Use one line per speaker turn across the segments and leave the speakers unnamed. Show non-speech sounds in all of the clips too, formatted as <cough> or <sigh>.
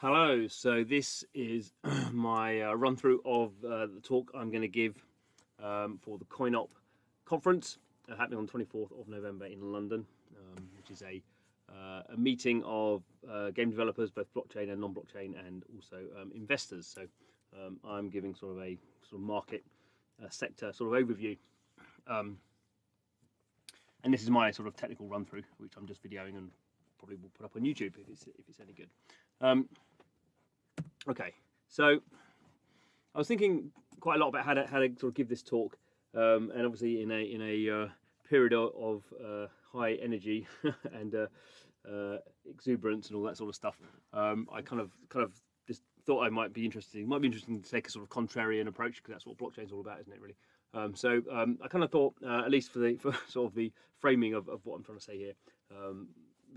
Hello, so this is <clears throat> my uh, run through of uh, the talk I'm going to give um, for the CoinOp conference uh, happening on 24th of November in London, um, which is a, uh, a meeting of uh, game developers, both blockchain and non blockchain, and also um, investors. So um, I'm giving sort of a sort of market uh, sector sort of overview. Um, and this is my sort of technical run through, which I'm just videoing and probably will put up on YouTube if it's, if it's any good. Um, Okay, so I was thinking quite a lot about how to how to sort of give this talk, um, and obviously in a in a uh, period of uh, high energy <laughs> and uh, uh, exuberance and all that sort of stuff, um, I kind of kind of just thought I might be interested. Might be interesting to take a sort of contrarian approach because that's what blockchain's all about, isn't it? Really. Um, so um, I kind of thought, uh, at least for the <laughs> for sort of the framing of, of what I'm trying to say here, um,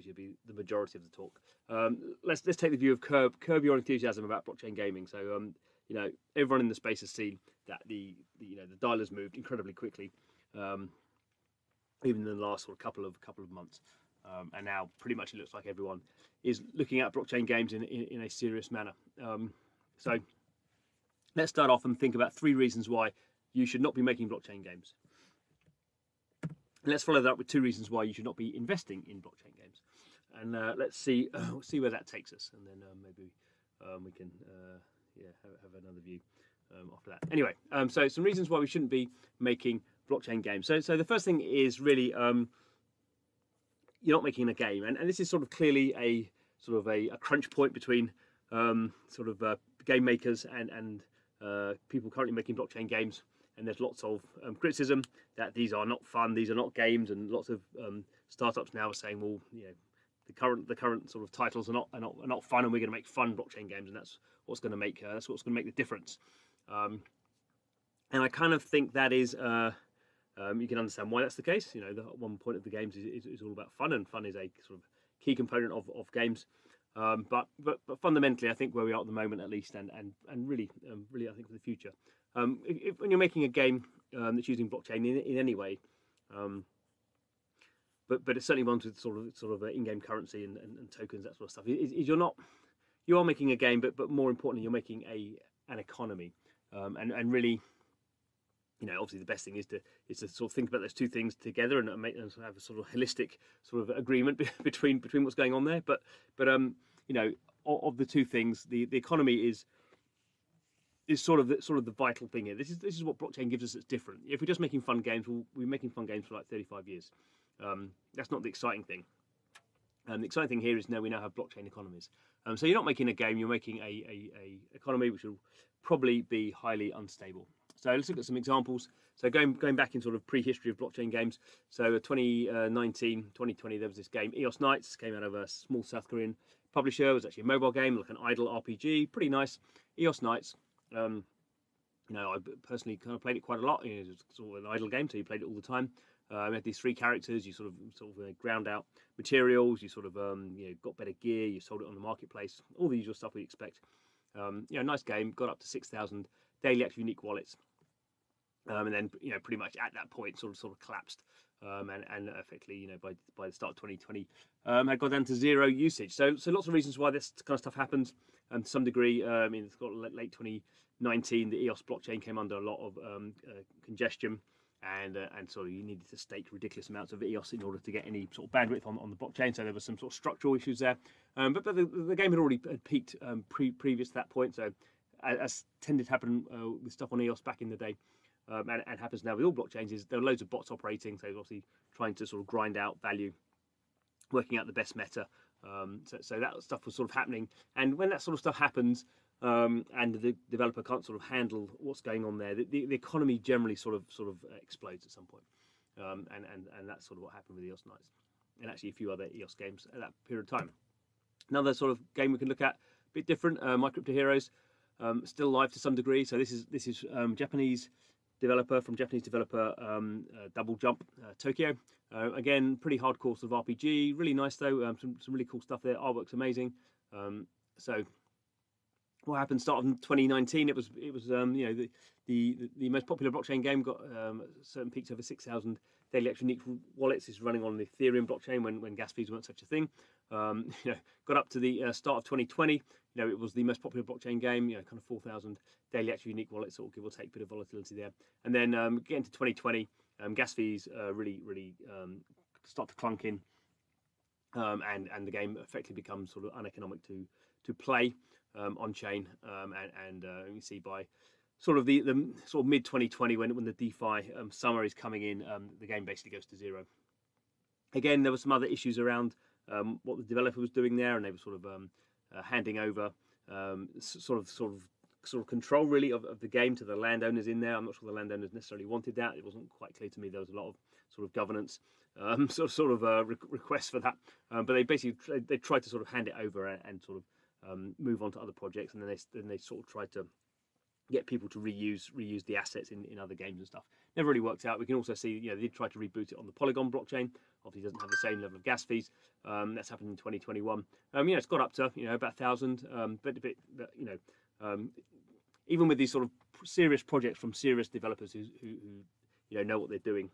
which be the majority of the talk. Um, let's let's take the view of curb curb your enthusiasm about blockchain gaming. So um, you know everyone in the space has seen that the, the you know the dial has moved incredibly quickly, um, even in the last sort of couple of couple of months. Um, and now pretty much it looks like everyone is looking at blockchain games in, in, in a serious manner. Um, so let's start off and think about three reasons why you should not be making blockchain games. Let's follow that up with two reasons why you should not be investing in blockchain games, and uh, let's see uh, <clears throat> see where that takes us, and then uh, maybe um, we can uh, yeah have, have, another view um, after that. Anyway, um, so some reasons why we shouldn't be making blockchain games. So so the first thing is really um, you're not making a game, and, and this is sort of clearly a sort of a, a crunch point between um, sort of uh, game makers and and uh, people currently making blockchain games and there's lots of um, criticism that these are not fun, these are not games, and lots of um, startups now are saying, well, you know, the current the current sort of titles are not are not, are not fun, and we're going to make fun blockchain games, and that's what's going to make uh, that's what's going to make the difference. Um, and I kind of think that is. Uh, um, you can understand why that's the case. You know, the one point of the games is, is, is all about fun, and fun is a sort of key component of, of games. Um, but, but but fundamentally, I think where we are at the moment, at least, and and and really, um, really, I think for the future, um, if, if, when you're making a game um, that's using blockchain in, in any way, um, but but it's certainly ones with sort of sort of in-game currency and, and, and, tokens, that sort of stuff, is, is, you're not you are making a game, but but more importantly, you're making a an economy, um, and and really. You know, obviously, the best thing is to is to sort of think about those two things together and make and have a sort of holistic sort of agreement <laughs> between between what's going on there. But but um, you know, of, of the two things, the the economy is is sort of the, sort of the vital thing here. This is this is what blockchain gives us that's different. If we're just making fun games, we'll, we're making fun games for like 35 years. Um, that's not the exciting thing. Um, the exciting thing here is now we now have blockchain economies. Um, so you're not making a game, you're making a, a, a, economy which will probably be highly unstable. So let's look at some examples. So going going back in sort of prehistory of blockchain games. So 2019, 2020, there was this game EOS Knights came out of a small South Korean publisher. It was actually a mobile game, like an idle RPG, pretty nice. EOS Knights um, you know, I personally kind of played it quite a lot. You know, it was sort of an idle game, so you played it all the time. Uh, we had these three characters. You sort of sort of uh, ground out materials. You sort of um, you know got better gear. You sold it on the marketplace. All the usual stuff we expect. Um, you know, nice game. Got up to six thousand daily active unique wallets, um, and then you know pretty much at that point sort of sort of collapsed. Um, and, and effectively, you know, by by the start of 2020, um, had gone down to zero usage. So so lots of reasons why this kind of stuff happens. And to some degree, uh, I mean, it's got late 2019, the EOS blockchain came under a lot of um, uh, congestion, and uh, and so you needed to stake ridiculous amounts of EOS in order to get any sort of bandwidth on, on the blockchain. So there were some sort of structural issues there. Um, but but the, the, game had already peaked um, pre previous to that point. So as tended to happen uh, with stuff on EOS back in the day. Um, and, and happens now with all blockchains is there are loads of bots operating, so obviously trying to sort of grind out value, working out the best meta, um, so, so, that stuff was sort of happening, and when that sort of stuff happens, um, and the developer can't sort of handle what's going on there, the, the, the economy generally sort of sort of explodes at some point. Um, and, and and that's sort of what happened with EOS Knights, and actually a few other EOS games at that period of time. Another sort of game we can look at, a bit different, uh, My Crypto Heroes, um, still live to some degree. So this is this is um, Japanese developer from Japanese developer um, uh, Double Jump uh, Tokyo. Uh, again, pretty hardcore sort of RPG. Really nice though. Um, some some really cool stuff there. Artwork's amazing. Um, so what happened? Start of 2019. It was it was um, you know the, the the most popular blockchain game got um, certain peaks over 6,000 daily active unique wallets is running on the Ethereum blockchain when, when gas fees weren't such a thing. Um, <laughs> you know, got up to the uh, start of 2020. You know, it was the most popular blockchain game. You know, kind of 4,000 daily active unique wallets, or give or take a bit of volatility there. And then um, getting to 2020, um, gas fees uh, really, really um, start to clunk in, and and the game effectively becomes sort of uneconomic to to play um, on chain. Um, and and uh, you see by sort of the, the sort of mid 2020 when when the DeFi um, summer is coming in, um, the game basically goes to zero. Again, there were some other issues around um, what the developer was doing there, and they were sort of um, uh, handing over sort of sort of sort of control really of, of the game to the landowners in there. I'm not sure the landowners necessarily wanted that. It wasn't quite clear to me. There was a lot of sort of governance um, <laughs> sort of sort of uh, re- requests for that, um, but they basically they tried to sort of hand it over and, and sort of um, move on to other projects, and then they then they sort of tried to get people to reuse reuse the assets in, in other games and stuff. Never really worked out. We can also see, you know, they did try to reboot it on the Polygon blockchain. Obviously, doesn't have the same level of gas fees. Um, that's happened in 2021. Um, you know, it's got up to you know about a thousand, um, but a bit, you know, um, even with these sort of serious projects from serious developers who, who, who you know know what they're doing.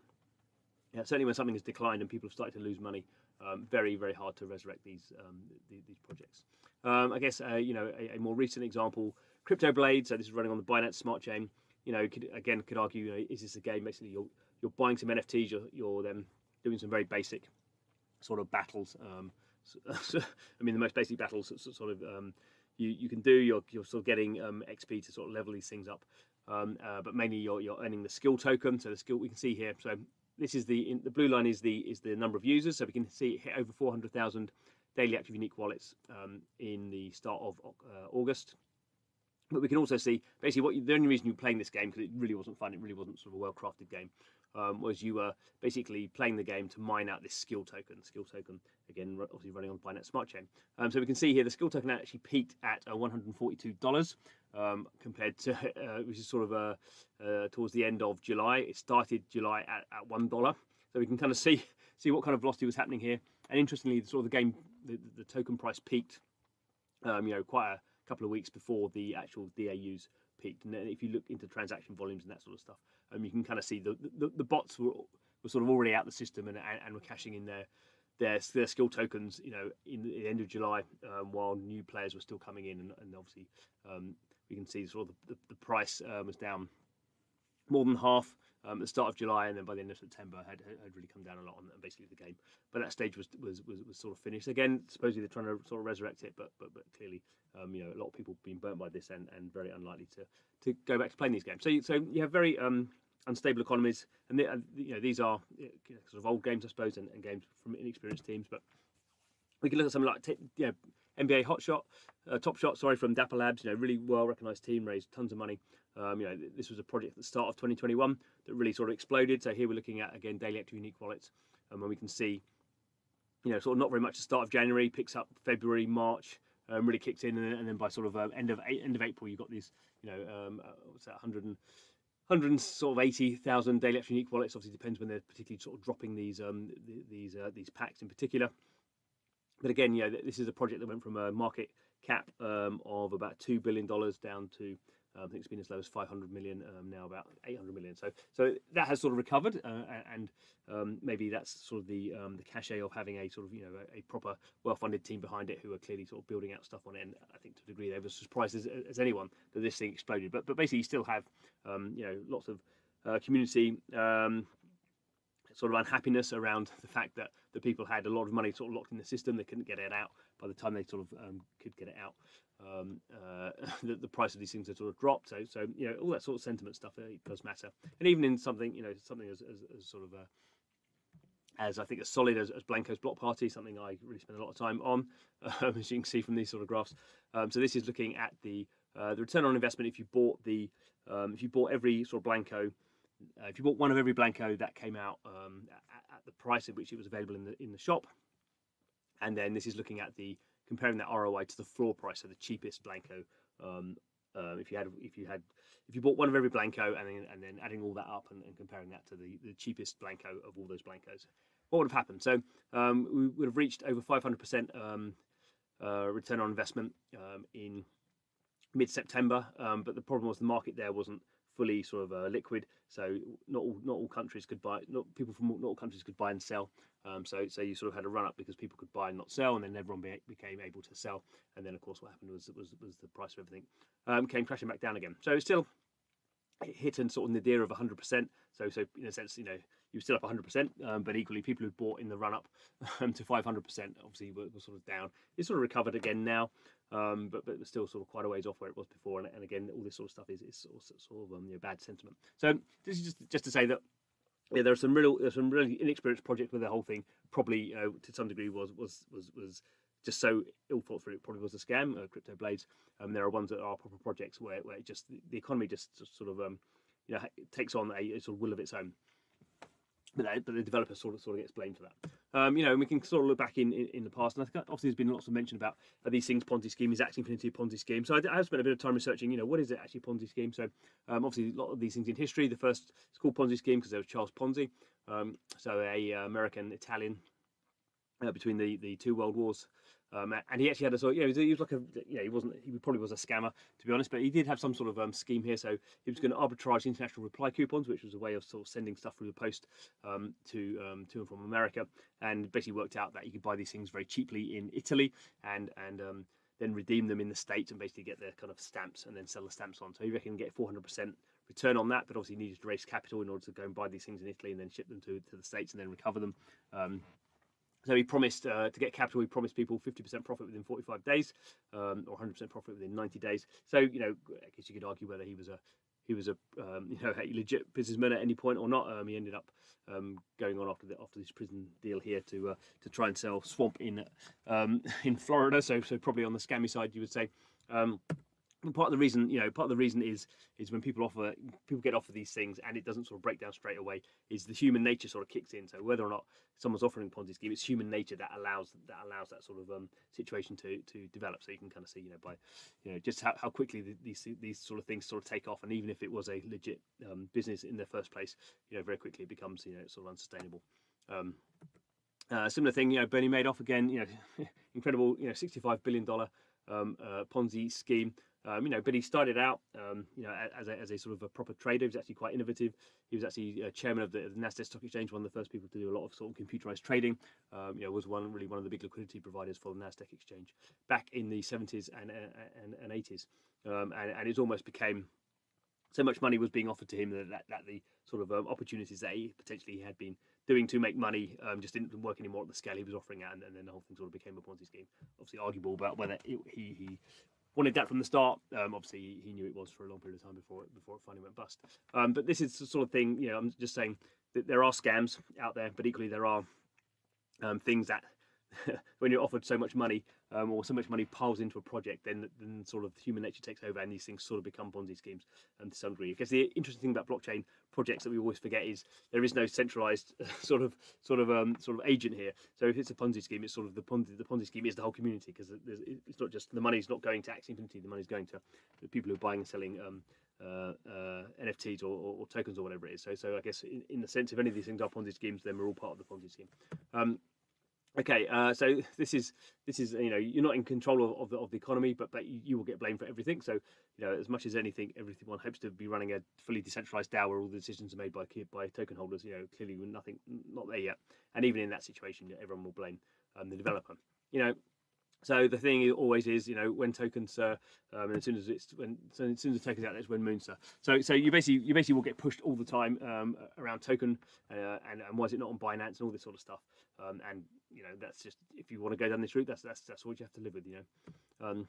Yeah, certainly when something has declined and people have started to lose money, um, very very hard to resurrect these um, these, these projects. Um, I guess uh, you know a, a, more recent example, Crypto Blade. So this is running on the Binance Smart Chain. You know, could, again could argue, you know, is this a game? Basically, you're you're buying some NFTs. You're you're then doing some very basic sort of battles. Um, <laughs> so, I mean, the most basic battles sort of um, you, you can do. You're, you're sort of getting um, XP to sort of level these things up, um, uh, but mainly you're, you're earning the skill token. So the skill we can see here. So this is the the blue line is the is the number of users. So we can see it hit over 400,000 daily active unique wallets um, in the start of uh, August. But we can also see basically what you, the only reason you're playing this game because it really wasn't fun. It really wasn't sort of a well crafted game um, was you were basically playing the game to mine out this skill token. Skill token, again, obviously running on Binance Smart Chain. Um, so we can see here the skill token actually peaked at uh, $142 um, compared to, <laughs> uh, which is sort of uh, uh, towards the end of July. It started July at, at $1. So we can kind of see <laughs> see what kind of velocity was happening here. And interestingly, the sort of the game, the, the token price peaked, um, you know, quite a couple of weeks before the actual DAUs peaked. And then if you look into transaction volumes and that sort of stuff, um, you can kind of see the, the, the bots were, were sort of already out the system and, and, and were cashing in their, their their skill tokens, you know, in the end of July, um, while new players were still coming in, and, and obviously um, we can see sort of the, the, the price um, was down more than half um, at the start of July, and then by the end of September had, had really come down a lot on basically the game. But that stage was, was was, was sort of finished. Again, supposedly they're trying to sort of resurrect it, but but, but clearly, um, you know, a lot of people have been burnt by this and, and very unlikely to, to go back to playing these games. So you, so you have very um, unstable economies, and they, you know these are you know, sort of old games, I suppose, and, and, games from inexperienced teams. But we can look at something like you know, NBA Hot Shot, uh, Top Shot, sorry, from Dapper Labs. You know, really well recognised team, raised tons of money. Um, you know, this was a project at the start of 2021 that really sort of exploded. So here we're looking at again daily active unique wallets, and when we can see, you know, sort of not very much the start of January, picks up February, March, um, really kicks in, and then, and then by sort of uh, end of end of April, you've got these, you know, um, uh, what's that, 100 and 180,000 daily active unique wallets. Obviously, depends when they're particularly sort of dropping these um, these uh, these packs in particular. But again, yeah, this is a project that went from a market cap um, of about two billion dollars down to um, I think it's been as low as 500 million, um, now about 800 million. So, so that has sort of recovered, uh, and um, maybe that's sort of the um, the cachet of having a sort of you know a, a, proper, well-funded team behind it who are clearly sort of building out stuff on it. And I think to a degree they were surprised as, as anyone that this thing exploded. But but basically, you still have um, you know lots of uh, community um, sort of unhappiness around <laughs> the fact that the people had a lot of money sort of locked in the system. They couldn't get it out by the time they sort of um, could get it out. Um, uh, <laughs> the, price of these things had sort of dropped. So, so you know, all that sort of sentiment stuff uh, does matter. And even in something, you know, something as, as, as sort of a, as I think as solid as, as, Blanko's block party, something I really spend a lot of time on, <laughs> um, as you can see from these sort of graphs. Um, so this is looking at the uh, the return on investment if you bought the um, if you bought every sort of Blanko uh, if you bought one of every Blanko that came out um, at, at, the price at which it was available in the in the shop, and then this is looking at the comparing that ROI to the floor price, so the cheapest Blanko. Um, uh, if you had if you had if you bought one of every Blanko and then and then adding all that up and, and comparing that to the, the cheapest Blanko of all those Blankos, what would have happened? So um, we would have reached over 500% um, uh, return on investment um, in mid-September, um, but the problem was the market there wasn't fully sort of uh, liquid. So not all not all countries could buy. Not people from not all countries could buy and sell. Um, so so you sort of had a run up because people could buy and not sell, and then everyone be, became able to sell. And then of course what happened was was was the price of everything um, came crashing back down again. So it's still hit and sort of nadir of 100%. So so in a sense, you know, you were still up 100%, um, but equally people who bought in the run up <laughs> um, to 500% obviously were, were, sort of down. It's sort of recovered again now, um, but but still sort of quite a ways off where it was before. And, and again, all this sort of stuff is, is sort of, sort of um, you know, bad sentiment. So this is just just to say that yeah, there are some real there's some really inexperienced projects where the whole thing probably you know, to some degree was was was was just so ill thought through. It probably was a scam. Uh, Crypto Blades. Um, there are ones that are proper projects where where just the economy just, just sort of um, you know takes on a, a, sort of will of its own. But, that, but the developer sort of sort of gets blamed for that. Um, you know, and we can sort of look back in, in, in, the past, and I think obviously there's been lots of mention about uh, these things. Ponzi scheme is Axie Infinity Ponzi scheme. So I, I, have spent a bit of time researching. You know, what is it actually Ponzi scheme? So um, obviously a lot of these things in history. The first it's called Ponzi scheme because there was Charles Ponzi, um, so a uh, American Italian uh, between the the two world wars. Um, and he actually had a sort of, you know, he was, like a, you know, he wasn't, he probably was a scammer to be honest, but he did have some sort of um, scheme here. So he was going to arbitrage international reply coupons, which was a way of sort of sending stuff through the post um, to um, to and from America, and basically worked out that you could buy these things very cheaply in Italy and and um, then redeem them in the states and basically get their kind of stamps and then sell the stamps on. So he reckon get 400% return on that, but obviously he needed to raise capital in order to go and buy these things in Italy and then ship them to, to the states and then recover them. Um, so he promised uh, to get capital. He promised people 50% profit within 45 days, um, or 100% profit within 90 days. So you know, I guess you could argue whether he was a he was a um, <laughs> you know a legit businessman at any point or not. Um, he ended up um, going on after the after this prison deal here to uh, to try and sell swamp in um, <laughs> in Florida. So so probably on the scammy side, you would say. Um, part of the reason you know part of the reason is is when people offer people get offered these things and it doesn't sort of break down straight away is the human nature sort of kicks in. So whether or not someone's offering ponzi scheme it's human nature that allows that allows that sort of um, situation to to develop. So you can kind of see you know by you know just how, how quickly these these sort of things sort of take off. And even if it was a legit um, business in the first place you know very quickly it becomes you know sort of unsustainable. Um, uh, similar thing you know bernie madoff again you know <laughs> incredible you know 65 billion dollar um, uh, ponzi scheme um, you know, but he started out, um, you know, as a, as a sort of a proper trader. He was actually quite innovative. He was actually uh, chairman of the, the, Nasdaq Stock Exchange, one of the first people to do a lot of sort of computerized trading. Um, you know, was one really one of the big liquidity providers for the Nasdaq Exchange back in the 70s and and, and 80s, um, and, and it almost became so much money was being offered to him that, that, that the sort of um, opportunities that he potentially had been doing to make money um, just didn't work anymore at the scale he was offering at, and, and, then the whole thing sort of became a Ponzi scheme. Obviously, arguable about whether it, he he wanted that from the start. Um, obviously, he knew it was for a long period of time before it, before it finally went bust. Um, but this is the sort of thing, you know, I'm just saying that there are scams out there, but equally there are um, things that <laughs> when you're offered so much money um, or so much money piles into a project, then then sort of human nature takes over, and these things sort of become Ponzi schemes um, to some degree. Because the interesting thing about blockchain projects that we always forget is there is no centralized <laughs> sort of sort of um, sort of agent here. So if it's a Ponzi scheme, it's sort of the Ponzi the Ponzi scheme is the whole community because it's not just the money's not going to Axie Infinity, the money's going to the people who are buying and selling. Um, uh, uh, NFTs or, or, or, tokens or whatever it is. So, so I guess in, in, the sense, if any of these things are Ponzi schemes, then we're all part of the Ponzi scheme. Okay, uh, so this is this is you know you're not in control of, of the of the economy, but but you, will get blamed for everything. So you know as much as anything, everyone hopes to be running a fully decentralized DAO where all the decisions are made by by token holders. You know clearly nothing not there yet, and even in that situation, everyone will blame um, the developer. You know so the thing always is, you know, when tokens, uh, um, as soon as it's when so as soon as the tokens out, that's when moons are. So so you basically you basically will get pushed all the time um, around token, uh, and and why is it not on Binance and all this sort of stuff. Um, and you know that's just if you want to go down this route, that's that's that's what you have to live with, you know. Um,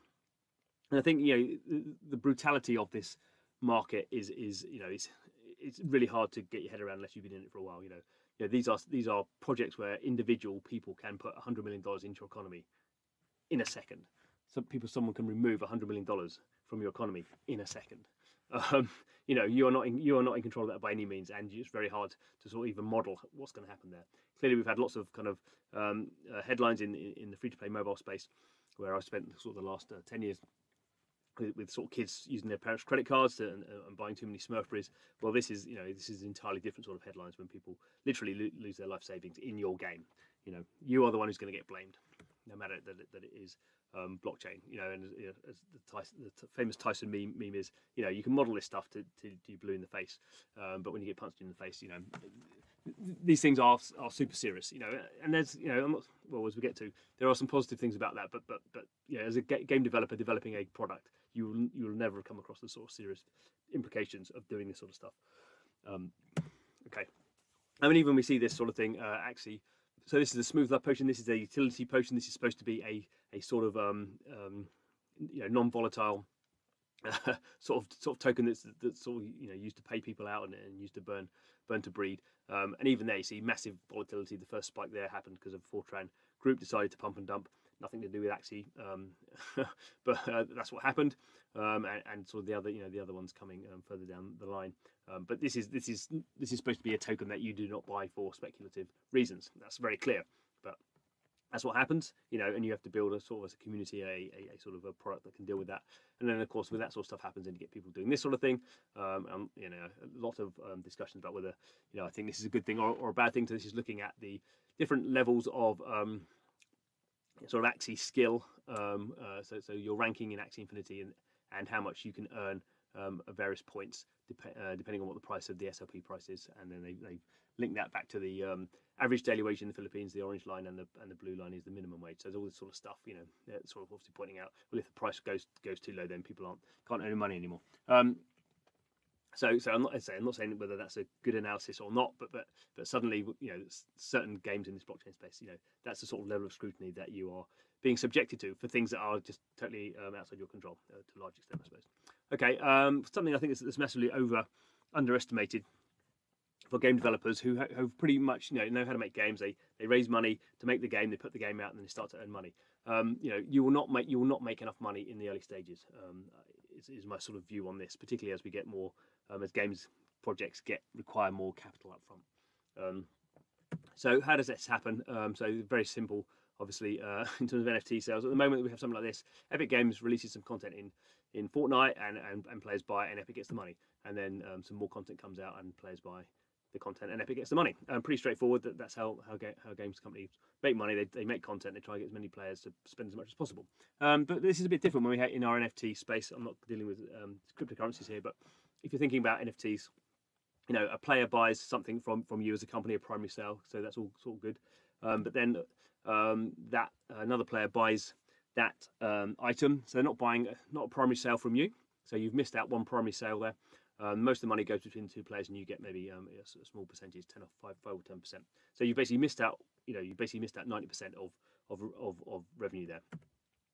and I think you know the, the brutality of this market is is you know it's it's really hard to get your head around unless you've been in it for a while. You know, you know these are these are projects where individual people can put hundred million dollars into your economy in a second. Some people, someone can remove hundred million dollars from your economy in a second. Um, you know, you are not in, you are not in control of that by any means, and it's very hard to sort of even model what's going to happen there. Clearly, we've had lots of kind of um, uh, headlines in, in, the free to play mobile space, where I spent sort of the last uh, ten years with, with, sort of kids using their parents' credit cards to, and, and, buying too many Smurfberries. Well, this is you know this is entirely different sort of headlines when people literally lo- lose their life savings in your game. You know, you are the one who's going to get blamed no matter that it, that it is um, blockchain. You know, and you know, as the, Tyson, the famous Tyson meme, meme, is, you know, you can model this stuff to, to, to blue in the face, um, but when you get punched in the face, you know, these things are are super serious. You know, and there's you know, not, well as we get to, there are some positive things about that, but but but know, as a game developer developing a product, you will you will never come across the sort of serious implications of doing this sort of stuff. Um, okay, I mean, even we see this sort of thing uh, actually so this is a smooth love potion. This is a utility potion. This is supposed to be a a sort of um, um, you know non-volatile uh, <laughs> sort of sort of token that's that's sort of you know used to pay people out and, and used to burn burn to breed. Um, and even there, you see massive volatility. The first spike there happened because of Fortran group decided to pump and dump. Nothing to do with Axie, um, <laughs> but uh, that's what happened. Um, and, and, sort of the other, you know, the other ones coming um, further down the line. Um, but this is this is this is supposed to be a token that you do not buy for speculative reasons. That's very clear. That's what happens, you know, and you have to build a sort of a community a, a, a, sort of a product that can deal with that. And then of course, when that sort of stuff happens, and you get people doing this sort of thing, um, and you know, a lot of um, discussions about whether you know I think this is a good thing or, or a bad thing. So this is looking at the different levels of um, sort of Axie skill. Um, uh, so so your ranking in Axie Infinity and and how much you can earn um, at various points, dep- uh, depending on what the price of the SLP price is, and then they, they link that back to the um, average daily wage in the Philippines. The orange line and the and the blue line is the minimum wage. So there's all this sort of stuff, you know, sort of obviously pointing out. Well, if the price goes goes too low, then people aren't can't earn money anymore. Um, so, so I'm not saying I'm not saying whether that's a good analysis or not, but but but suddenly, you know, certain games in this blockchain space, you know, that's the sort of level of scrutiny that you are being subjected to for things that are just totally um, outside your control uh, to a large extent, I suppose. Okay, um, something I think is, massively over underestimated for game developers who have pretty much you know know how to make games. They they raise money to make the game, they put the game out, and then they start to earn money. Um, you know, you will not make you will not make enough money in the early stages. Um, is, is, my sort of view on this, particularly as we get more um, as games projects get require more capital up front. Um, so how does this happen? Um, so very simple obviously uh, <laughs> in terms of NFT sales. At the moment, we have something like this. Epic Games releases some content in in Fortnite, and and, and players buy, it, and Epic gets the money. And then um, some more content comes out, and players buy the content, and Epic gets the money. Um, pretty straightforward. That that's how how, how games companies make money. They, they make content. They try to get as many players to spend as much as possible. Um, but this is a bit different when we have in our NFT space. I'm not dealing with um, cryptocurrencies here, but if you're thinking about NFTs, you know, a player buys something from from you as a company, a primary sale, so that's all sort of good. Um, but then um, that uh, another player buys that um, item. So they're not buying not a primary sale from you. So you've missed out one primary sale there. Um, most of the money goes between two players, and you get maybe um, a, a, small percentage, ten or five, five or ten percent. So you basically missed out. You know, you basically missed out ninety percent of, of of of revenue there.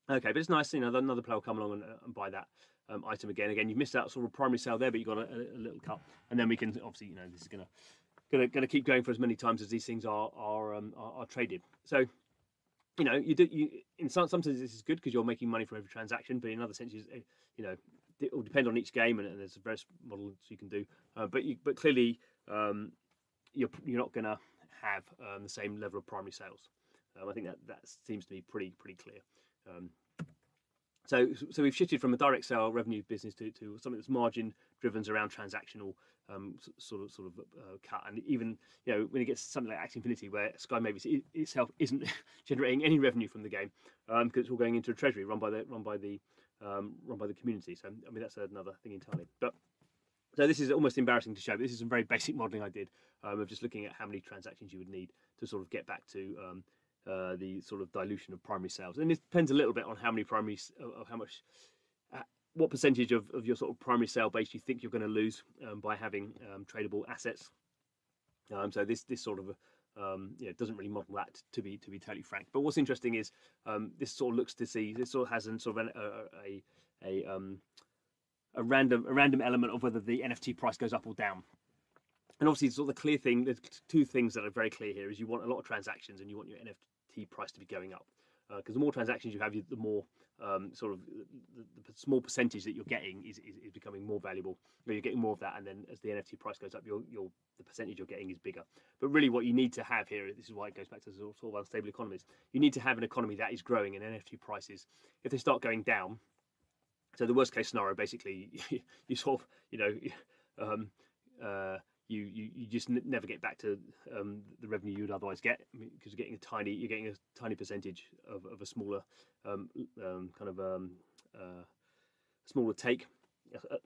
Okay, but it's nice. You know, another player will come along and, uh, and buy that um, item again. Again, you've missed out sort of primary sale there, but you got a, a, little cut, and then we can obviously, you know, this is gonna gonna gonna keep going for as many times as these things are are um, are, are traded. So you know, you do you in some sometimes this is good because you're making money from every transaction, but in other senses, eh, you know, it will depend on each game, and, and there's various models you can do. Uh, but you, but clearly, um, you're you're not going to have um, the same level of primary sales. Um, I think that that seems to be pretty pretty clear. Um, so, so we've shifted from a direct sale revenue business to, to something that's margin driven around transactional um, sort of sort of uh, cut. And even you know when it gets something like Axie Infinity, where Sky Mavis itself isn't <laughs> generating any revenue from the game because it's all going into a treasury run by the run by the um, run by the community. So I mean that's another thing entirely. But so this is almost embarrassing to show. but This is some very basic modelling I did um, of just looking at how many transactions you would need to sort of get back to um, uh, the sort of dilution of primary sales. And it depends a little bit on how many primary, of how much, uh, what percentage of, of your sort of primary sale base you think you're going to lose um, by having um, tradable assets. Um, so this this sort of um, you doesn't really model that to be to be totally frank. But what's interesting is um, this sort of looks to see this sort of has an, sort of a a, a, um, a random a random element of whether the NFT price goes up or down. And obviously, sort of the clear thing. There's two things that are very clear here: is you want a lot of transactions and you want your NFT price to be going up. Because uh, the more transactions you have, the more um, sort of the, the, small percentage that you're getting is, is, is becoming more valuable. You're getting more of that, and then as the NFT price goes up, your your the percentage you're getting is bigger. But really, what you need to have here, this is why it goes back to sort of unstable economies. You need to have an economy that is growing, and NFT prices, if they start going down, so the worst case scenario, basically, <laughs> you, sort of, you know, <laughs> um, uh, you you, you just n- never get back to um, the revenue you'd otherwise get. Because you're getting a tiny you're getting a tiny percentage of, of a smaller um, um, kind of um, uh, smaller take a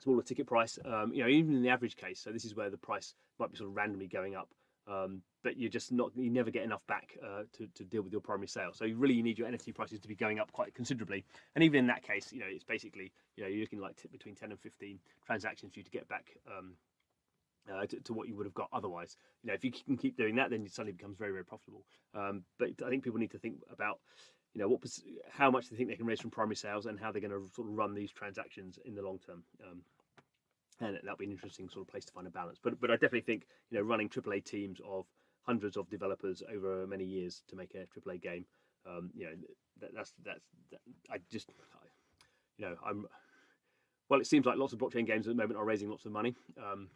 smaller ticket price. Um, you know even in the average case so this is where the price might be sort of randomly going up um, but you're just not you never get enough back uh, to, to deal with your primary sale. So you really need your nft prices to be going up quite considerably. And even in that case you know it's basically you know you're looking like t- between 10 and 15 transactions for you to get back uh, to, to, what you would have got otherwise. You know, if you can keep doing that, then it suddenly becomes very, very profitable. Um, but I think people need to think about, you know, what how much they think they can raise from primary sales and how they're going to sort of run these transactions in the long term. Um, and that'll be an interesting sort of place to find a balance. But but I definitely think you know running AAA teams of hundreds of developers over many years to make a AAA game, um, you know, that, that's that's that, I just, I, you know, I'm. Well, it seems like lots of blockchain games at the moment are raising lots of money. Um,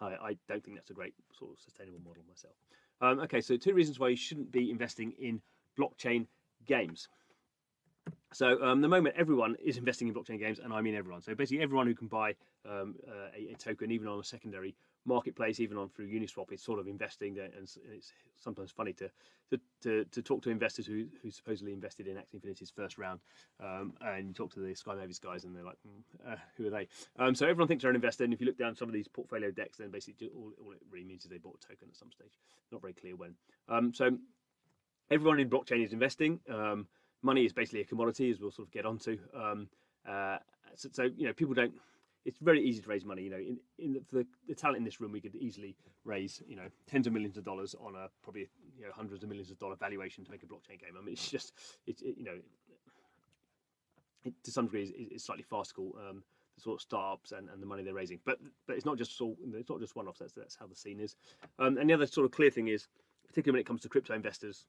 I, I, don't think that's a great sort of sustainable model myself. Um, okay, so two reasons why you shouldn't be investing in blockchain games. So um, the moment everyone is investing in blockchain games, and I mean everyone. So basically everyone who can buy um, uh, a, a, token, even on a secondary marketplace, even on through Uniswap, is sort of investing. And it's sometimes funny to to, to, to talk to investors who, who supposedly invested in Axie Infinity's first round, um, and you talk to the Sky Mavis guys, and they're like, mm, uh, who are they? Um, so everyone thinks they're an investor, and if you look down some of these portfolio decks, then basically all, all it really means is they bought a token at some stage. Not very clear when. Um, so everyone in blockchain is investing. Um, money is basically a commodity, as we'll sort of get onto. Um, uh, so, so, you know, people don't. It's very easy to raise money. You know, in, in the, the, the, talent in this room, we could easily raise you know tens of millions of dollars on a probably you know hundreds of millions of dollar valuation to make a blockchain game. I mean, it's just it's it, you know it, to some degree it's, slightly farcical. Um, the sort of startups and, and the money they're raising, but but it's not just all it's not just one off. That's that's how the scene is. Um, and the other sort of clear thing is, particularly when it comes to crypto investors,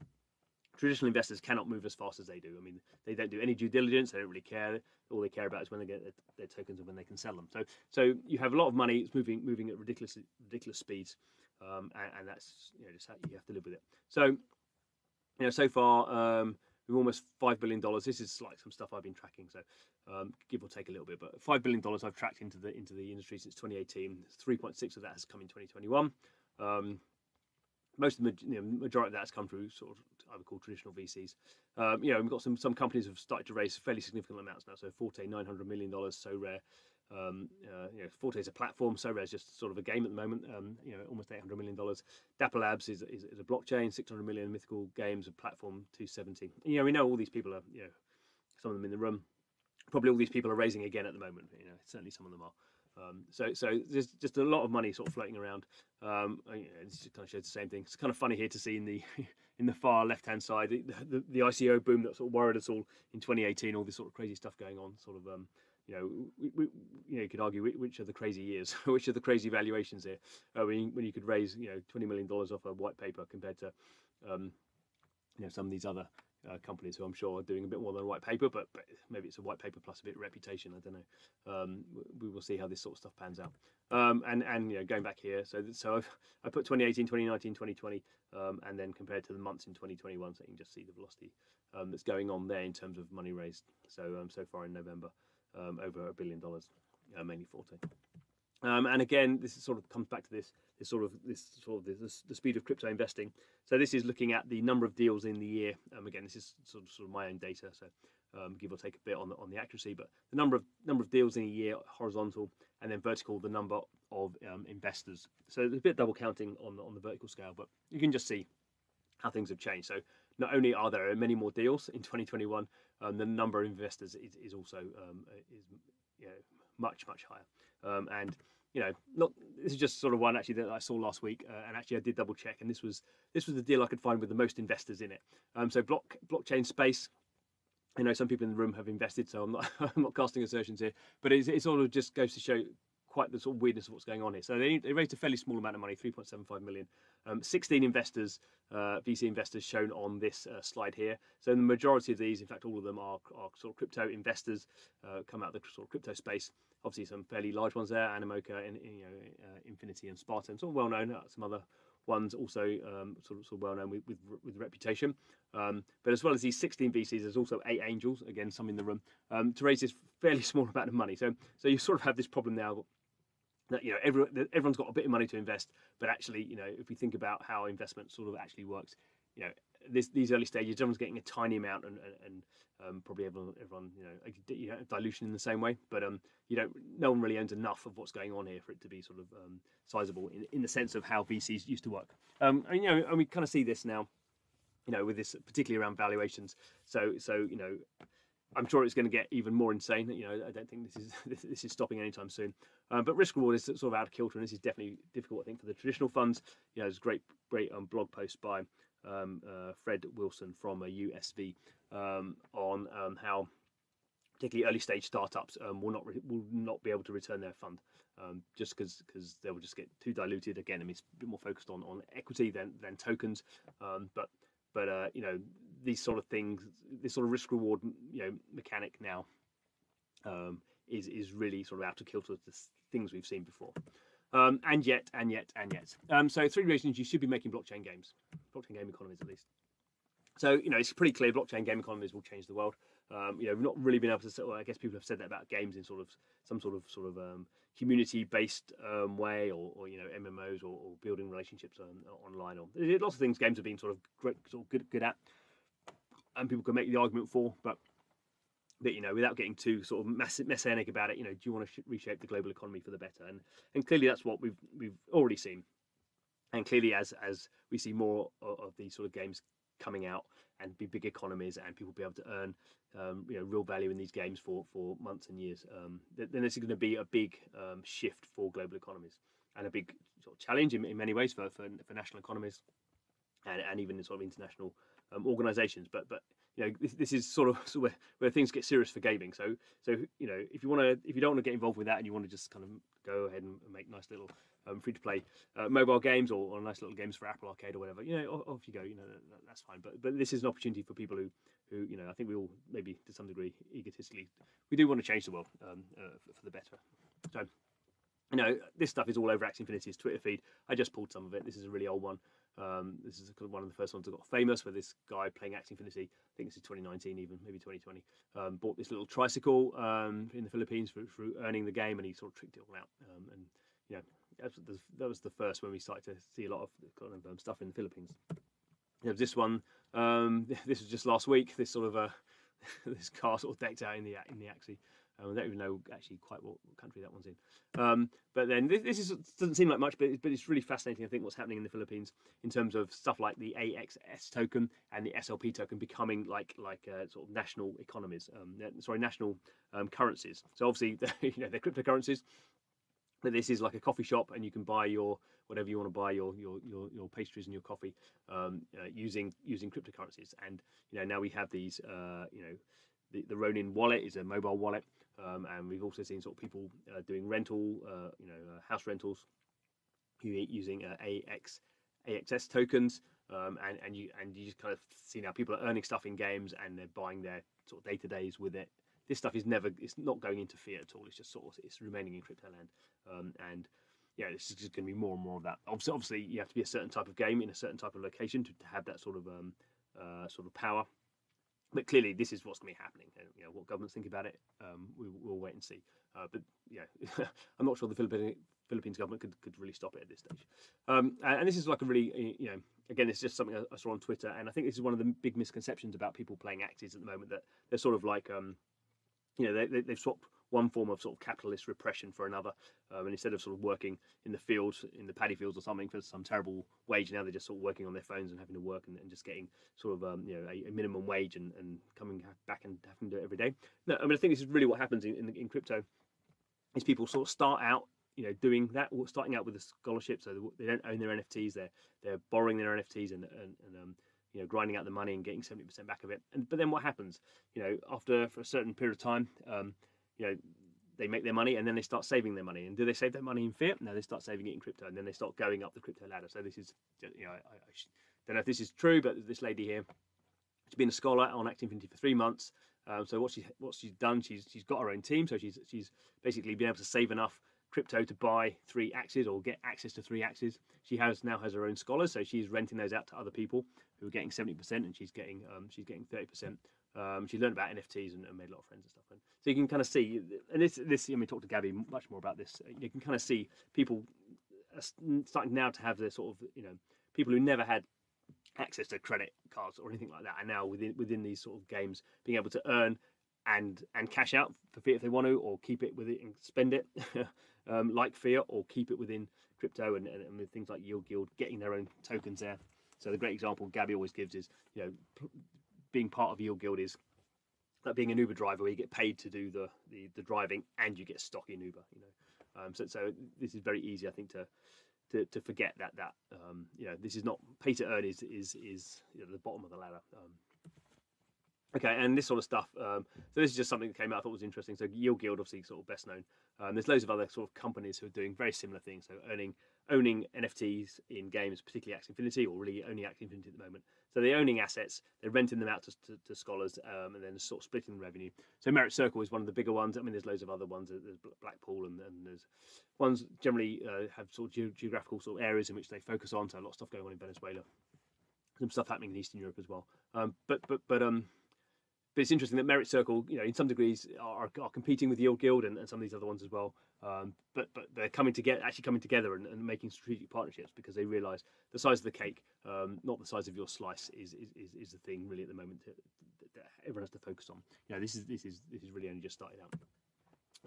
traditional investors cannot move as fast as they do. I mean, they don't do any due diligence. They don't really care. All they care about is when they get their, their tokens and when they can sell them. So, so you have a lot of money. It's moving, moving at ridiculous, ridiculous speeds, um, and, and, that's you know just how you have to live with it. So, you know, so far um, we've almost five billion dollars. This is like some stuff I've been tracking, so um, give or take a little bit, but five billion dollars I've tracked into the into the industry since 2018. 3.6 of that has come in 2021 most of the you know, majority of that has come through sort of I would call traditional VCs. Um, you know, we've got some some companies have started to raise fairly significant amounts now. So Forte, nine hundred million dollars. Sorare, um, uh, you know, Forte is a platform. Sorare is just sort of a game at the moment. Um, you know, almost eight hundred million dollars. Dapper Labs is, is, is a blockchain. Six hundred million. Mythical Games, a platform, two seventy. You know, we know all these people are. You know, some of them in the room. Probably all these people are raising again at the moment. You know, certainly some of them are. Um, so, so there's just a lot of money sort of floating around. Um, it kind of shows the same thing. It's kind of funny here to see in the <laughs> in the far left hand side the, the, the, ICO boom that sort of worried us all in 2018. All this sort of crazy stuff going on. Sort of, um, you know, we, we, you know, you could argue which are the crazy years, <laughs> which are the crazy valuations here. Uh, when, you, when you could raise you know 20 million dollars off a white paper compared to um, you know some of these other uh, companies who I'm sure are doing a bit more than white paper, but, but maybe it's a white paper plus a bit of reputation. I don't know. Um, we will see how this sort of stuff pans out. Um, and and you know going back here, so so I've, I put 2018, 2019, 2020, um, and then compared to the months in 2021, so you can just see the velocity um, that's going on there in terms of money raised. So um, so far in November, um, over a billion dollars, uh, mainly Forte. Um, and again, this sort of comes back to this, this sort of this sort of this, the speed of crypto investing. So this is looking at the number of deals in the year. Um, again, this is sort of, sort of my own data, so um, give or take a bit on the, on the accuracy. But the number of number of deals in a year, horizontal, and then vertical, the number of um, investors. So there's a bit double counting on the, on the vertical scale, but you can just see how things have changed. So not only are there many more deals in 2021, um, the number of investors is, is also um, is you know, much much higher. Um, and you know, not this is just sort of one actually that I saw last week, uh, and actually I did double check, and this was this was the deal I could find with the most investors in it. Um, so block blockchain space. I know some people in the room have invested, so I'm not <laughs> I'm not casting assertions here, but it's, it sort of just goes to show quite the sort of weirdness of what's going on here. So they, they raised a fairly small amount of money, 3.75 million. Um, 16 investors, uh, VC investors shown on this uh, slide here. So the majority of these, in fact, all of them are, are sort of crypto investors, uh, come out of the sort of crypto space. Obviously, some fairly large ones there, Animoca, in, you know, uh, Infinity and Spartan, sort of well known. Uh, some other ones also um, sort, of, sort of well known with, with, with reputation. Um, but as well as these 16 VCs, there's also eight angels, again, some in the room, um, to raise this fairly <laughs> small amount of money. So, so you sort of have this problem now that you know everyone, everyone's got a bit of money to invest, but actually, you know, if we think about how investment sort of actually works, you know, this, these early stages, everyone's getting a tiny amount, and, and um, probably everyone, everyone, you know, you know, dilution in the same way, but um, you don't, no one really owns enough of what's going on here for it to be sort of um, sizable in, in the sense of how VCs used to work. Um, and you know, and we kind of see this now, you know, with this particularly around valuations. So, so you know, I'm sure it's going to get even more insane. You know, I don't think this is <laughs> this is stopping anytime soon. Um, but risk reward is sort of out of kilter, and this is definitely difficult. I think for the traditional funds. You know, there's a great great um, blog post by um, uh, Fred Wilson from a USV um, on um, how particularly early stage startups um, will not will not be able to return their fund just because because they will just get too diluted. Again, I mean, it's a bit more focused on on equity than than tokens, but but uh, you know these sort of things, this sort of risk reward, you know, mechanic now um, is is really sort of out of kilter with the things we've seen before. Um, and yet, and yet, and yet. Um, so three reasons you should be making blockchain games, blockchain game economies at least. So you know it's pretty clear blockchain game economies will change the world. Um, you know we've not really been able to. Well, I guess people have said that about games in sort of some sort of sort of um, community-based um, way, or, or, you know MMOs, or, or building relationships online. Or lots of things games have been sort of great, sort of good good at and people can make the argument for, but but you know, without getting too sort of messianic about it, you know, do you want to reshape the global economy for the better? And and clearly that's what we've we've already seen. And clearly, as as we see more of, of these sort of games coming out and be big economies and people be able to earn um, you know real value in these games for for months and years, um, then this is going to be a big um, shift for global economies and a big sort of challenge in, in many ways for, for, for national economies and, and even sort of international um, organizations but but you know this, this is sort of, sort <laughs> of where, where, things get serious for gaming so so you know if you want to if you don't want to get involved with that and you want to just kind of go ahead and make nice little um, free to play uh, mobile games or, or, nice little games for apple arcade or whatever you know off you go you know that, that's fine but but this is an opportunity for people who who you know i think we all maybe to some degree egotistically we do want to change the world um, uh, for, for the better so you know, this stuff is all over Axie Infinity's Twitter feed. I just pulled some of it. This is a really old one. Um, this is one of the first ones that got famous, where this guy playing Axie Infinity, I think this is 2019 even, maybe 2020, um, bought this little tricycle um, in the Philippines for, for, earning the game, and he sort of tricked it all out. Um, and you know, that was, the, first when we started to see a lot of kind of um, stuff in the Philippines. There was this one. Um, <laughs> this was just last week. This sort of uh, <laughs> this car sort of decked out in the in the Axie. Um, I don't even know actually quite what country that one's in. Um, but then this, this is, doesn't seem like much, but, but it's really fascinating. I think what's happening in the Philippines in terms of stuff like the AXS token and the SLP token becoming like like uh, sort of national economies. Um, sorry, national um, currencies. So obviously, <laughs> you know, they're cryptocurrencies. But this is like a coffee shop, and you can buy your whatever you want to buy your your your, your pastries and your coffee um, uh, using using cryptocurrencies. And you know now we have these uh, you know the, the Ronin wallet is a mobile wallet, um, and we've also seen sort of people uh, doing rental, uh, you know, uh, house rentals using uh, AX AXS tokens, um, and and you and you just kind of see now people are earning stuff in games and they're buying their sort of day to days with it. This stuff is never it's not going into fiat at all. It's just sort of it's remaining in crypto land, um, and yeah, this is just going to be more and more of that. Obviously, obviously, you have to be a certain type of game in a certain type of location to, to have that sort of um, uh, sort of power but clearly this is what's going to be happening. And, you know what governments think about it, um, we, will wait and see. Uh, but yeah, <laughs> I'm not sure the Philippine, Philippines government could, could really stop it at this stage. Um, and, this is like a really you know again it's just something I, saw on Twitter, and I think this is one of the big misconceptions about people playing Axies at the moment that they're sort of like um, you know they, they, they've swapped one form of sort of capitalist repression for another. Um, and instead of sort of working in the fields, in the paddy fields or something for some terrible wage, now they're just sort of working on their phones and having to work and, and just getting sort of um, you know a, a, minimum wage and, and coming back and having to do it every day. No, I mean I think this is really what happens in, in, in crypto. Is people sort of start out you know doing that starting out with a scholarship so they don't own their nfts they're they're borrowing their nfts and and, and um, you know grinding out the money and getting 70% back of it and but then what happens you know after for a certain period of time um, you know they make their money and then they start saving their money. And do they save their money in fiat? No, they start saving it in crypto, and then they start going up the crypto ladder. So this is, you know, I, I don't know if this is true, but this lady here, she's been a scholar on Axie Infinity for three months. Um, so what she what she's done, she's she's got her own team. So she's she's basically been able to save enough crypto to buy three Axies or get access to three Axies. She has now has her own scholars, so she's renting those out to other people who are getting seventy percent, and she's getting um, she's getting thirty percent Um, she learned about NFTs and, and, made a lot of friends and stuff. And so you can kind of see, and this, this, I mean, talk to Gabby much more about this. You can kind of see people starting now to have the sort of, you know, people who never had access to credit cards or anything like that, and now within within these sort of games, being able to earn and and cash out for fiat if they want to, or keep it with it and spend it <laughs> um, like fiat, or keep it within crypto and, and, and things like Yield Guild, getting their own tokens there. So the great example Gabby always gives is, you know, being part of Yield Guild is like being an Uber driver where you get paid to do the, the, the driving and you get stock in Uber. You know, um, so so this is very easy, I think, to to, to forget that that um, you know this is not pay to earn is is is you know, the bottom of the ladder. Um, okay, and this sort of stuff. Um, so this is just something that came out. I thought was interesting. So Yield Guild, obviously, sort of best known. Um, there's loads of other sort of companies who are doing very similar things. So earning owning NFTs in games, particularly Axie Infinity, or really only Axie Infinity at the moment. So they're owning assets, they're renting them out to, to, to scholars, um, and then sort of splitting the revenue. So Merit Circle is one of the bigger ones. I mean, there's loads of other ones. There's Blackpool, and, and there's ones generally uh, have sort of ge geographical sort of areas in which they focus on. So a lot of stuff going on in Venezuela, some stuff happening in Eastern Europe as well. Um, but but but um, but it's interesting that Merit Circle, you know, in some degrees are, are competing with Yield Guild and, and, some of these other ones as well. Um, but but they're coming together, actually coming together and, and making strategic partnerships because they realise the size of the cake, um, not the size of your slice, is is, is, the thing really at the moment that everyone has to focus on. You know, this is this is this is really only just started out.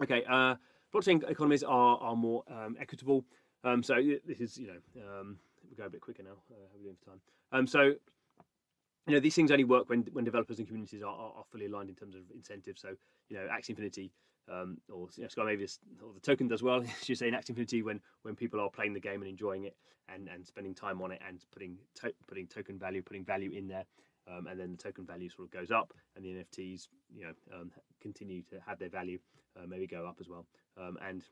Okay, uh, blockchain economies are are more um, equitable. Um, so this is you know um, we'll go a bit quicker now. Uh, how are we doing for time? Um, so you know these things only work when when developers and communities are, are, are fully aligned in terms of incentives. So you know, Axie Infinity um, or you know, Sky Mavis or the token does well. <laughs> as you say in Axie Infinity when when people are playing the game and enjoying it and and spending time on it and putting to, putting token value, putting value in there. Um, and then the token value sort of goes up, and the NFTs, you know, um, continue to have their value, uh, maybe go up as well. Um, and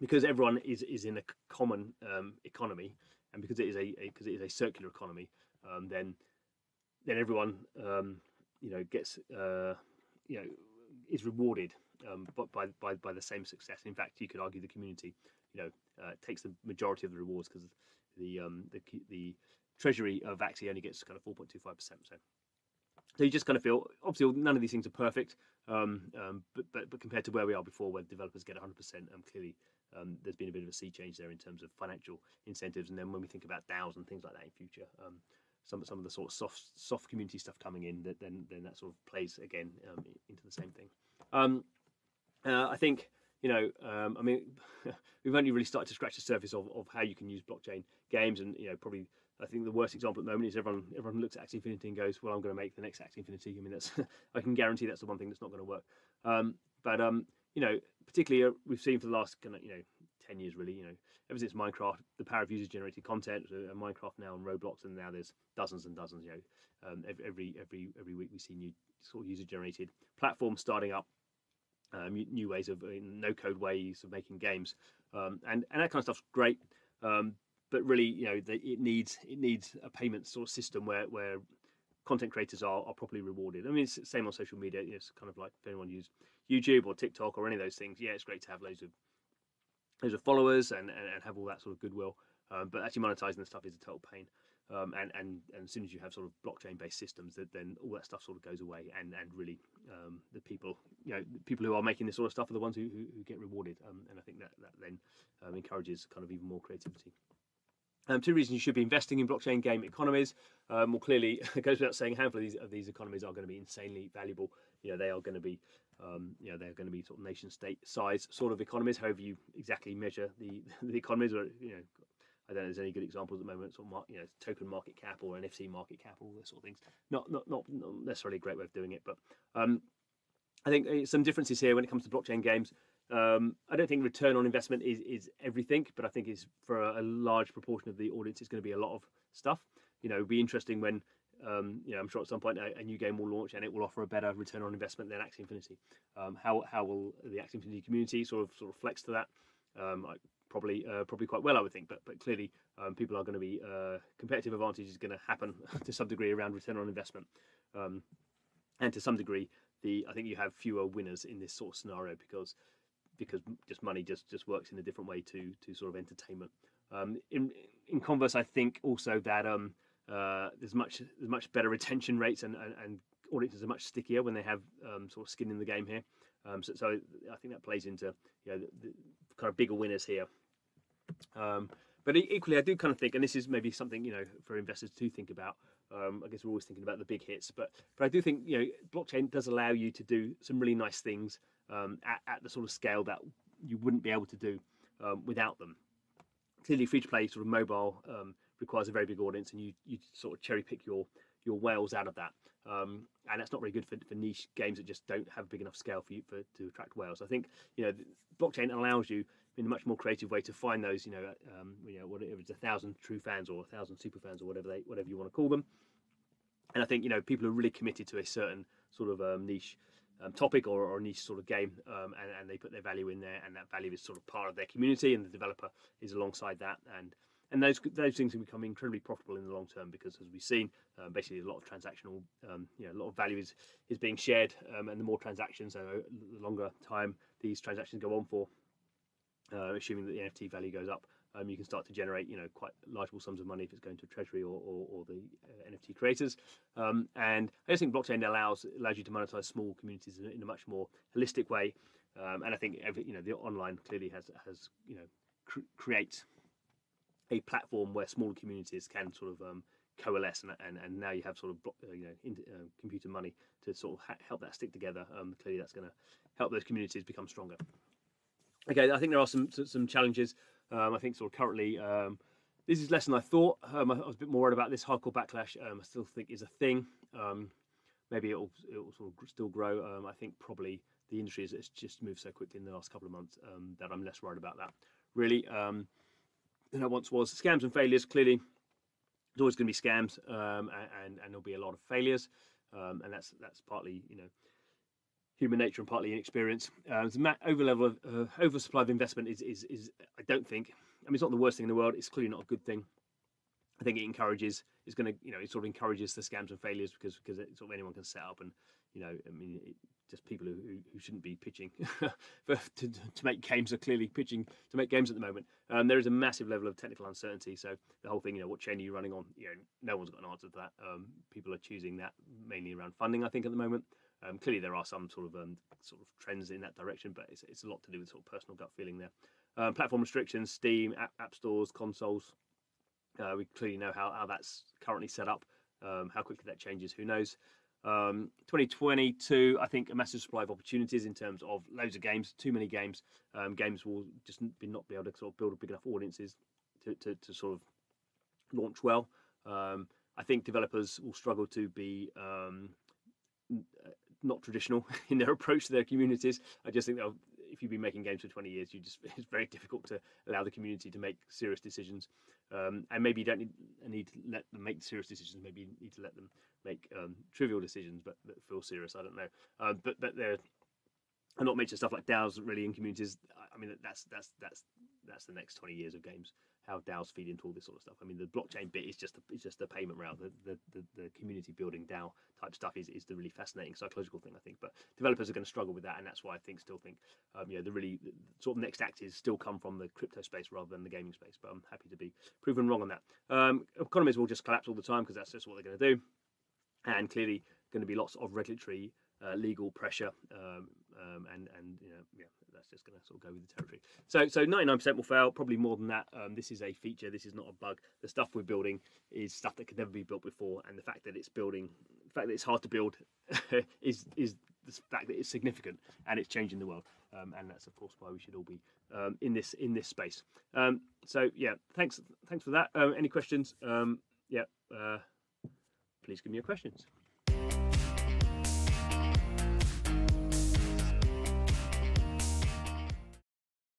because everyone is is in a common um, economy, and because it is a because it is a circular economy, um, then then everyone you know gets uh, you know is rewarded um, by, by by the same success. In fact, you could argue the community you know uh, takes the majority of the rewards because the um, the the treasury of Axie only gets kind of 4.25 percent. So. So you just kind of feel obviously none of these things are perfect, um, um, but, but but compared to where we are before, where developers get 100%, um, clearly um, there's been a bit of a sea change there in terms of financial incentives. And then when we think about DAOs and things like that in future, um, some some of the sort of soft soft community stuff coming in, that then then that sort of plays again um, into the same thing. Uh, I think you know, um, I mean, <laughs> we've only really started to scratch the surface of, of how you can use blockchain games, and you know, probably I think the worst example at the moment is everyone everyone looks at Axie Infinity and goes, "Well, I'm going to make the next Axie Infinity." I mean, that's <laughs> I can guarantee that's the one thing that's not going to work. Um, but um, you know, particularly uh, we've seen for the last kind of you know 10 years really you know ever since minecraft the power of user generated content uh, minecraft now and roblox and now there's dozens and dozens you know um, every every every week we see new sort of user generated platforms starting up um, new ways of no code ways of making games um, and and that kind of stuff's great um, but really you know the, it needs it needs a payment sort of system where where content creators are, are properly rewarded. I mean, it's the same on social media. It's kind of like if anyone uses YouTube or TikTok or any of those things, yeah, it's great to have loads of loads of followers and, and, and have all that sort of goodwill. Um, but actually monetizing the stuff is a total pain. Um, and, and, and as soon as you have sort of blockchain based systems, that then all that stuff sort of goes away. And, and really, um, the people, you know, people who are making this sort of stuff are the ones who, who, who get rewarded. Um, and I think that, that then um, encourages kind of even more creativity. Um, two reasons you should be investing in blockchain game economies. Um, well, clearly, <laughs> it goes without saying, a handful of these, of these economies are going to be insanely valuable. You know, they are going to be um, you know, they're going to be sort of nation state size sort of economies, however you exactly measure the <laughs> the economies. Or you know, I don't know there's any good examples at the moment. Sort of, you know, token market cap or NFT market cap, all those sort of things. Not not not, not necessarily a great way of doing it, but um, I think uh, some differences here when it comes to blockchain games. Um, I don't think return on investment is is everything, but I think is for a, large proportion of the audience, it's going to be a lot of stuff. You know, be interesting when um, you know, I'm sure at some point a, a, new game will launch and it will offer a better return on investment than Axie Infinity. Um, how how will the Axie Infinity community sort of sort of flex to that? Um, probably uh, probably quite well, I would think. But but clearly, um, people are going to be uh, competitive advantage is going to happen <laughs> to some degree around return on investment, um, and to some degree, the I think you have fewer winners in this sort of scenario because because just money just just works in a different way to to sort of entertainment. Um, in in converse, I think also that uh, there's much there's much better <laughs> retention rates and, and, and audiences are much stickier when they have um, sort of skin in the game here. Um, so, so, I think that plays into you know, the kind of bigger winners here. Um, but equally, I do kind of think, and this is maybe something you know for investors to think about. Um, I guess we're always thinking about the big hits, but but I do think you know blockchain does allow you to do some really nice things um, at, at, the sort of scale that you wouldn't be able to do um, without them. Clearly, free to play sort of mobile um, requires a very big audience, and you you sort of cherry pick your your whales out of that. Um, and that's not very good for, for niche games that just don't have big enough scale for you for, to attract whales. I think you know blockchain allows you in a much more creative way to find those you know um, you know whatever it's a thousand true fans or a thousand super fans or whatever they whatever you want to call them. And I think you know people are really committed to a certain sort of um, niche um, topic or, or niche sort of game, um, and, and they put their value in there, and that value is sort of part of their community, and the developer is alongside that, and and those those things can become incredibly profitable in the long term because, as we've seen, uh, basically a lot of transactional, um, you know, a lot of value is, is being shared, um, and the more transactions, so the longer time these transactions go on for, uh, assuming that the NFT value goes up, um, you can start to generate, you know, quite largeable sums of money if it's going to treasury or, or, or the uh, NFT creators. Um, and I just think blockchain allows allows you to monetize small communities in, a much more holistic way. Um, and I think every, you know the online clearly has has you know cr- create a platform where smaller communities can sort of um, coalesce and, and, and now you have sort of uh, you know in, uh, computer money to sort of ha- help that stick together um, clearly that's going to help those communities become stronger. Okay i think there are some some challenges um, i think sort of currently um, this is less than i thought. Um, I, was a bit more worried about this hardcore backlash um, i still think is a thing. Maybe it'll, it'll sort of still grow. I think probably the industry has just moved so quickly in the last couple of months that i'm less worried about that really than I once was. Scams and failures, clearly, there's always going to be scams, um, and, and there'll be a lot of failures, um, and that's that's partly you know human nature and partly inexperience. Uh, the over level of uh, oversupply of investment is, is is I don't think. I mean, it's not the worst thing in the world. It's clearly not a good thing. I think it encourages. It's going to you know it sort of encourages the scams and failures because because it, sort of anyone can set up and you know I mean it, just people who, who shouldn't be pitching <laughs> for, to, to make games are clearly pitching to make games at the moment. Um, there is a massive level of technical uncertainty. So the whole thing, you know, what chain are you running on? You know, no one's got an answer to that. Um, people are choosing that mainly around funding, I think, at the moment. Um, clearly, there are some sort of um, sort of trends in that direction, but it's, it's a lot to do with sort of personal gut feeling there. Um, platform restrictions, Steam, app, app stores, consoles. Uh, we clearly know how, how that's currently set up. Um, how quickly that changes, who knows? Um, 2022, I think a massive supply of opportunities in terms of loads of games, too many games. Um, games will just be not be able to sort of build a big enough audiences to, to, to sort of launch well. Um, I think developers will struggle to be um, not traditional <laughs> in their approach to their communities. I just think that if you've been making games for 20 years, you just <laughs> it's very difficult to allow the community to make serious decisions. Um, and maybe you don't need, need, to let them make serious decisions. Maybe you need to let them make um, trivial decisions, but that feel serious. I don't know. Uh, but but they're and not mention stuff like DAOs really in communities. I mean that's that's that's that's the next 20 years of games how DAOs feed into all this sort of stuff. I mean, the blockchain bit is just a, it's just a payment route. The, the, the, the, community building DAO type stuff is, is the really fascinating psychological thing, I think. But developers are going to struggle with that, and that's why I think still think um, you know the really the sort of next act is still come from the crypto space rather than the gaming space. But I'm happy to be proven wrong on that. Um, economies will just collapse all the time because that's just what they're going to do, and clearly going to be lots of regulatory uh, legal pressure um, um, and and you know yeah that's just going to sort of go with the territory. So so 99% will fail, probably more than that. Um, this is a feature. This is not a bug. The stuff we're building is stuff that could never be built before, and the fact that it's building, the fact that it's hard to build, <laughs> is is the fact that it's significant and it's changing the world. Um, and that's of course why we should all be um, in this in this space. Um, so yeah, thanks thanks for that. Uh, any questions? Um, yeah, uh, please give me your questions.